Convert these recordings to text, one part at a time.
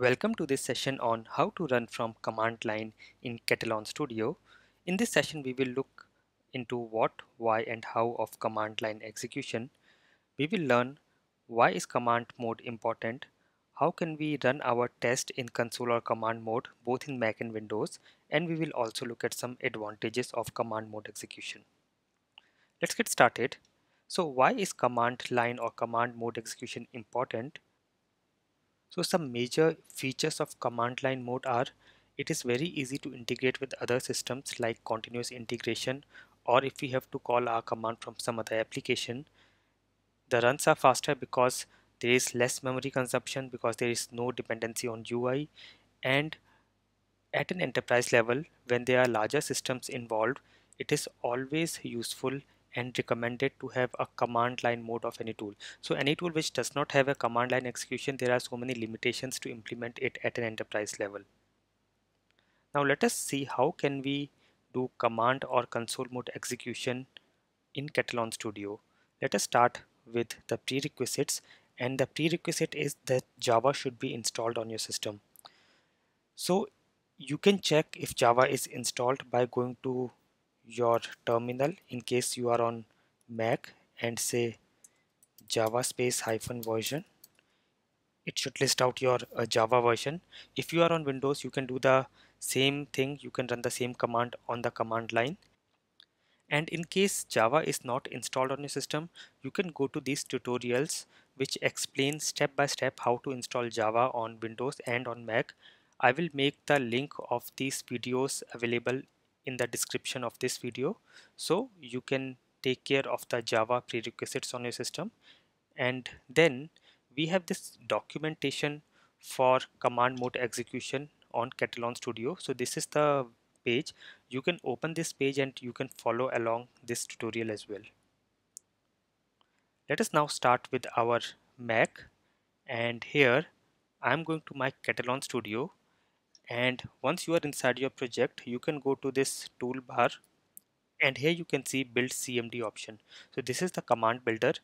Welcome to this session on how to run from command line in Katalon Studio. In this session we will look into what, why and how of command line execution. We will learn why is command mode important, how can we run our test in console or command mode both in Mac and Windows and we will also look at some advantages of command mode execution. Let's get started. So why is command line or command mode execution important? So some major features of command line mode are it is very easy to integrate with other systems like continuous integration or if we have to call our command from some other application. The runs are faster because there is less memory consumption because there is no dependency on UI and at an enterprise level when there are larger systems involved it is always useful and recommended to have a command line mode of any tool. So any tool which does not have a command line execution, there are so many limitations to implement it at an enterprise level. Now let us see how can we do command or console mode execution in Katalon Studio. Let us start with the prerequisites and the prerequisite is that Java should be installed on your system. So you can check if Java is installed by going to your terminal in case you are on Mac and say java space hyphen version. It should list out your uh, java version. If you are on windows you can do the same thing. You can run the same command on the command line. And in case java is not installed on your system you can go to these tutorials which explain step by step how to install java on windows and on mac. I will make the link of these videos available in the description of this video. So you can take care of the java prerequisites on your system. And then we have this documentation for command mode execution on Katalon Studio. So this is the page. You can open this page and you can follow along this tutorial as well. Let us now start with our Mac. And here I'm going to my Katalon Studio and once you are inside your project you can go to this toolbar and here you can see build CMD option. So this is the command builder.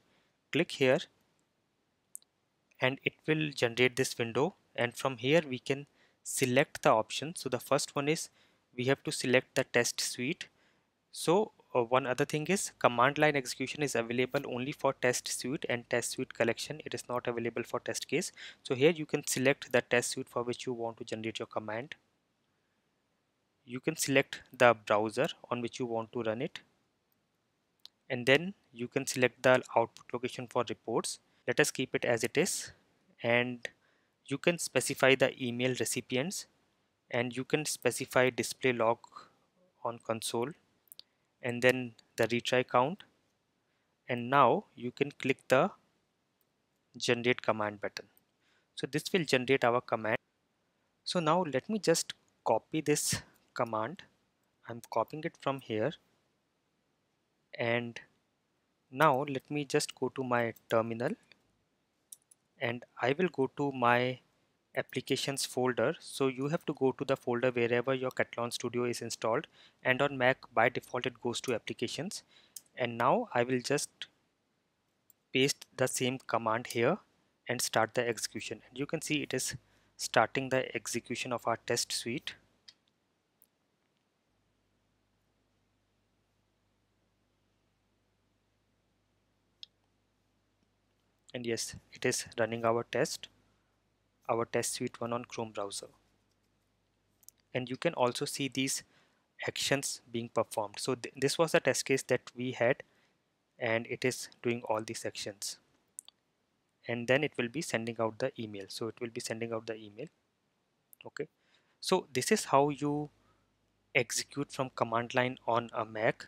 Click here and it will generate this window. And from here we can select the option. So the first one is we have to select the test suite so uh, one other thing is command line execution is available only for test suite and test suite collection. It is not available for test case. So here you can select the test suite for which you want to generate your command. You can select the browser on which you want to run it. And then you can select the output location for reports. Let us keep it as it is. And you can specify the email recipients. And you can specify display log on console and then the retry count. And now you can click the generate command button. So this will generate our command. So now let me just copy this command. I'm copying it from here. And now let me just go to my terminal. And I will go to my applications folder. So you have to go to the folder wherever your Katalon Studio is installed and on Mac by default it goes to applications. And now I will just paste the same command here and start the execution. And you can see it is starting the execution of our test suite. And yes it is running our test our test suite one on Chrome browser. And you can also see these actions being performed. So th this was a test case that we had and it is doing all these actions. And then it will be sending out the email. So it will be sending out the email. Okay. So this is how you execute from command line on a Mac.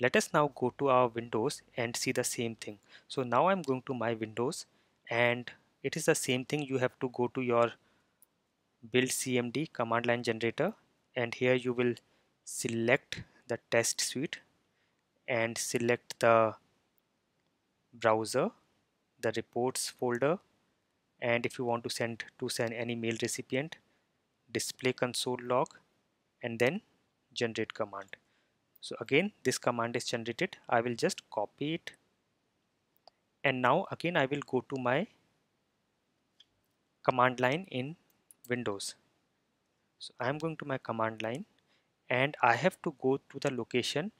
Let us now go to our windows and see the same thing. So now I'm going to my windows and it is the same thing you have to go to your build cmd command line generator and here you will select the test suite and select the browser the reports folder and if you want to send to send any mail recipient display console log and then generate command. So again this command is generated. I will just copy it. And now again I will go to my command line in Windows. So I am going to my command line and I have to go to the location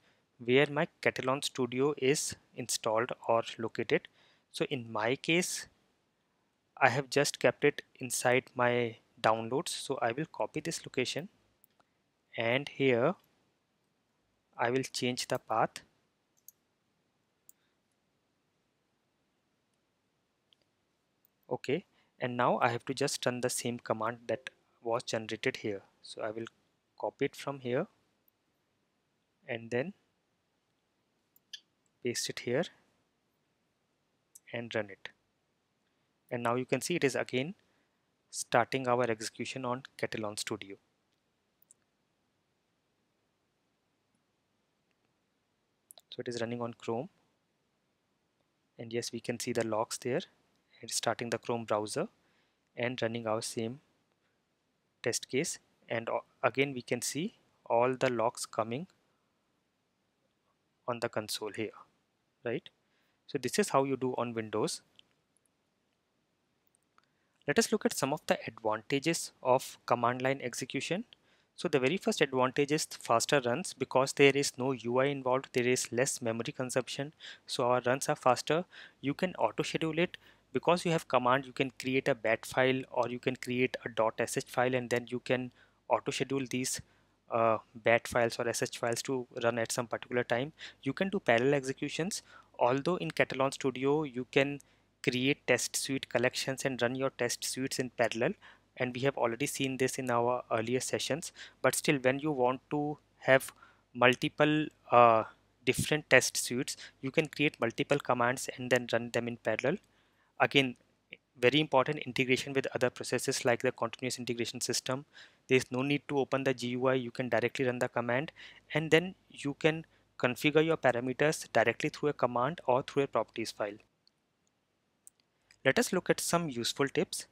where my Katalon Studio is installed or located. So in my case, I have just kept it inside my downloads. So I will copy this location and here I will change the path okay and now I have to just run the same command that was generated here. So I will copy it from here and then paste it here and run it. And now you can see it is again starting our execution on Katalon Studio. So it is running on Chrome. And yes we can see the logs there it's starting the Chrome browser and running our same test case. And again we can see all the logs coming on the console here right? So this is how you do on Windows. Let us look at some of the advantages of command line execution. So the very first advantage is faster runs because there is no UI involved. There is less memory consumption. So our runs are faster. You can auto schedule it because you have command you can create a bat file or you can create a .sh file and then you can auto schedule these uh, bat files or sh files to run at some particular time. You can do parallel executions. Although in Katalon Studio you can create test suite collections and run your test suites in parallel and we have already seen this in our earlier sessions. But still when you want to have multiple uh, different test suites you can create multiple commands and then run them in parallel again very important integration with other processes like the continuous integration system. There's no need to open the GUI you can directly run the command and then you can configure your parameters directly through a command or through a properties file. Let us look at some useful tips.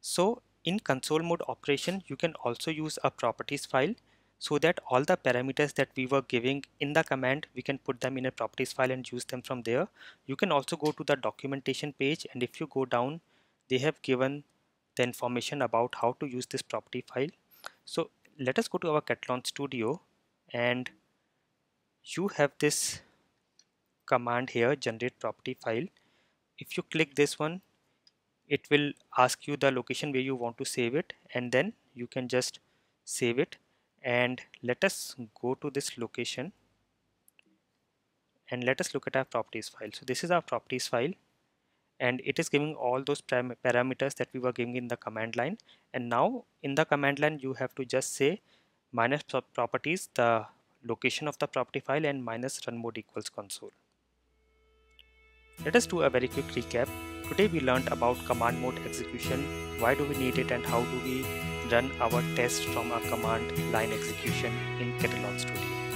So in console mode operation you can also use a properties file so that all the parameters that we were giving in the command we can put them in a properties file and use them from there. You can also go to the documentation page and if you go down they have given the information about how to use this property file. So let us go to our Katalon studio and you have this command here generate property file. If you click this one it will ask you the location where you want to save it and then you can just save it and let us go to this location. And let us look at our properties file. So this is our properties file. And it is giving all those parameters that we were giving in the command line. And now in the command line you have to just say minus properties the location of the property file and minus run mode equals console. Let us do a very quick recap. Today we learned about command mode execution. Why do we need it and how do we run our test from a command line execution in Katalon Studio.